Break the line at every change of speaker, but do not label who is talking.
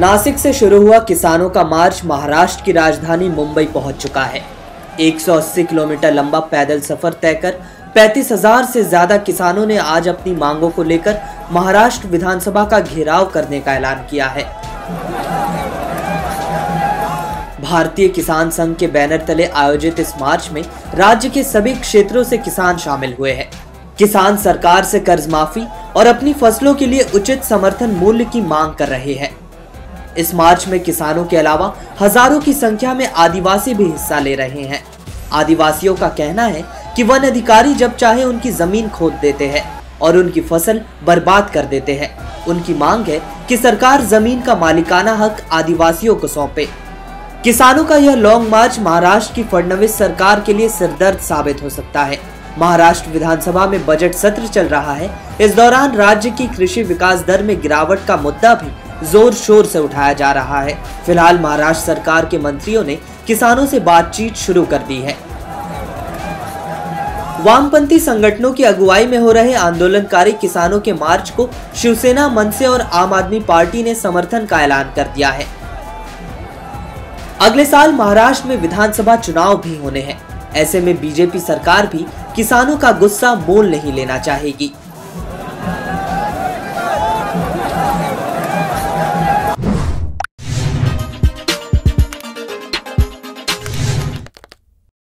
नासिक से शुरू हुआ किसानों का मार्च महाराष्ट्र की राजधानी मुंबई पहुँच चुका है। 180 किलोमीटर लंबा पैदल सफ़र तय कर पैंतीस हज़ार से ज़्यादा किसानों ने आज अपनी मांगों को लेकर महाराष्ट्र विधानसभा का घेराव करने का ऐलान किया है। भारतीय किसान संघ के बैनर तले आयोजित इस मार्च में राज्य के सभी क्षेत्रों से किसान शामिल हुए हैं। किसान सरकार से कर्ज माफ़ी और अपनी फ़सलों के लिए उचित समर्थन मूल्य की मांग कर रहे हैं। इस मार्च में किसानों के अलावा हज़ारों की संख्या में आदिवासी भी हिस्सा ले रहे हैं। आदिवासियों का कहना है कि वन अधिकारी जब चाहे उनकी ज़मीन खोद देते हैं और उनकी फ़सल बर्बाद कर देते हैं। उनकी मांग है कि सरकार ज़मीन का मालिकाना हक आदिवासियों को सौंपे। किसानों का यह लॉन्ग मार्च महाराष्ट्र की फडणवीस सरकार के लिए सिरदर्द साबित हो सकता है। महाराष्ट्र विधानसभा में बजट सत्र चल रहा है। इस दौरान राज्य की कृषि विकास दर में गिरावट का मुद्दा भी ज़ोर शोर से उठाया जा रहा है। फ़िलहाल महाराष्ट्र सरकार के मंत्रियों ने किसानों से बातचीत शुरू कर दी है। वामपंथी संगठनों की अगुवाई में हो रहे आंदोलनकारी किसानों के मार्च को शिवसेना, मनसे और आम आदमी पार्टी ने समर्थन का ऐलान कर दिया है। अगले साल महाराष्ट्र में विधानसभा चुनाव भी होने हैं। ऐसे में बीजेपी सरकार भी किसानों का गुस्सा मोल नहीं लेना चाहेगी।